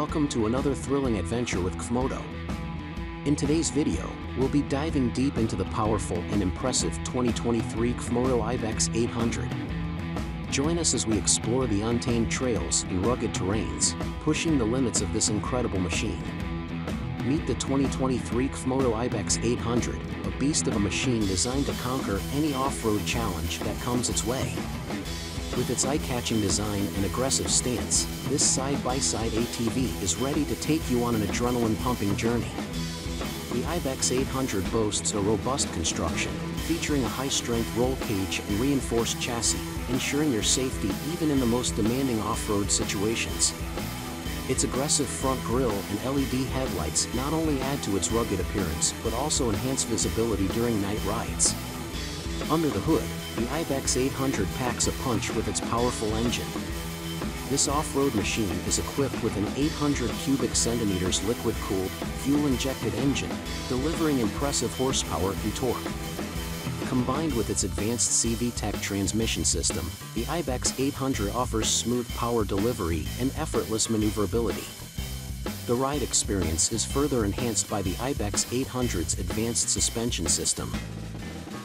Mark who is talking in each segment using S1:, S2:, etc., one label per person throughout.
S1: welcome to another thrilling adventure with CFMOTO. In today's video, we'll be diving deep into the powerful and impressive 2023 CFMOTO Ibex 800. Join us as we explore the untamed trails and rugged terrains, pushing the limits of this incredible machine. Meet the 2023 CFMOTO Ibex 800, a beast of a machine designed to conquer any off-road challenge that comes its way. With its eye-catching design and aggressive stance, this side-by-side ATV is ready to take you on an adrenaline-pumping journey. The Ibex 800 boasts a robust construction, featuring a high-strength roll cage and reinforced chassis, ensuring your safety even in the most demanding off-road situations. Its aggressive front grille and LED headlights not only add to its rugged appearance but also enhance visibility during night rides. Under the hood, the Ibex 800 packs a punch with its powerful engine. This off-road machine is equipped with an 800 cubic centimeters liquid-cooled, fuel-injected engine, delivering impressive horsepower and torque. Combined with its advanced CV-Tech transmission system, the Ibex 800 offers smooth power delivery and effortless maneuverability. The ride experience is further enhanced by the Ibex 800's advanced suspension system,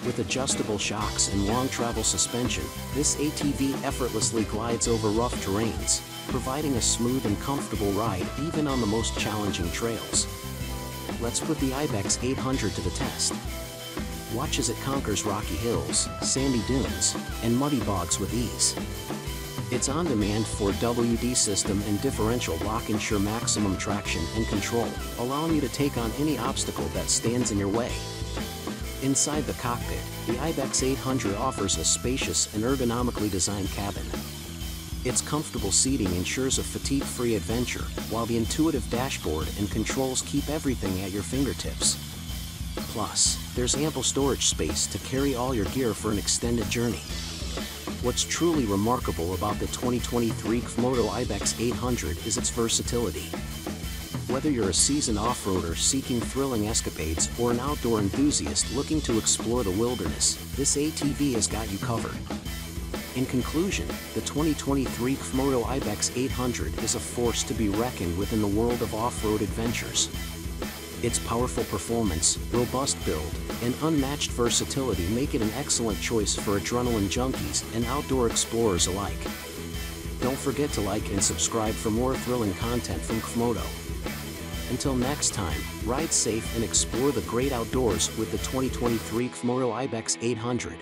S1: with adjustable shocks and long travel suspension, this ATV effortlessly glides over rough terrains, providing a smooth and comfortable ride even on the most challenging trails. Let's put the Ibex 800 to the test. Watch as it conquers rocky hills, sandy dunes, and muddy bogs with ease. Its on-demand 4WD system and differential lock ensure maximum traction and control, allowing you to take on any obstacle that stands in your way. Inside the cockpit, the Ibex 800 offers a spacious and ergonomically designed cabin. Its comfortable seating ensures a fatigue-free adventure, while the intuitive dashboard and controls keep everything at your fingertips. Plus, there's ample storage space to carry all your gear for an extended journey. What's truly remarkable about the 2023 CFMOTO Ibex 800 is its versatility. Whether you're a seasoned off-roader seeking thrilling escapades or an outdoor enthusiast looking to explore the wilderness, this ATV has got you covered. In conclusion, the 2023 CFMOTO Ibex 800 is a force to be reckoned with in the world of off-road adventures. Its powerful performance, robust build, and unmatched versatility make it an excellent choice for adrenaline junkies and outdoor explorers alike. Don't forget to like and subscribe for more thrilling content from CFMOTO. Until next time, ride safe and explore the great outdoors with the 2023 CFMOTO Ibex 800.